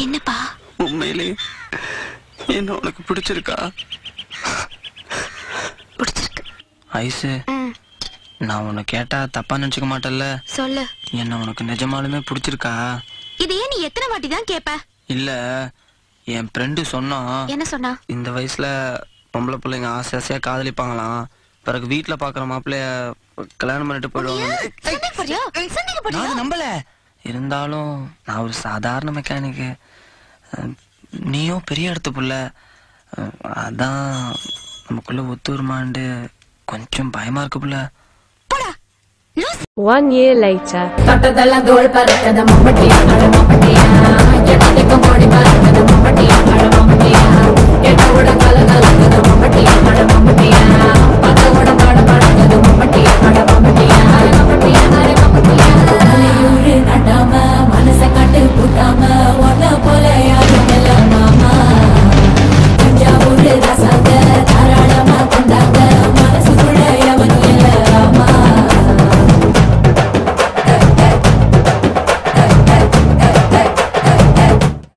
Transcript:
என்னப்பா? உண்மையிலே என்ன உனக்கு பிடிச்சிருக்கா? பிடிச்சிருக்கு. ஐசு நான் உன்னை கேட்டா தப்பா நினைச்சுக்க மாட்டல்ல சொல்லு. என்ன உனக்கு நிஜமாலுமே பிடிச்சிருக்கா? இது ஏன் நீ எத்தனை வாட்டி தான் கேப்ப? இல்ல என் ஃப்ரெண்டு சொன்னான் என்ன சொன்னா? இந்த வயசுல பொம்பளை பிள்ளைங்க ஆசை ஆசையா காதலிப்பாங்களாம். பிறகு வீட்டுல பாக்குற மாப்பிள்ளைய கல்யாணம் பண்ணிட்டு போயிடுவாங்க நம்பல. இருந்தாலும் நான் ஒரு சாதாரண மெக்கானிக்கு நீயும் பெரிய இடத்து புள்ள. அதான் நமக்குள்ள ஒத்து வருமாண்டு கொஞ்சம் பயமா இருக்கு புள்ள. One year later.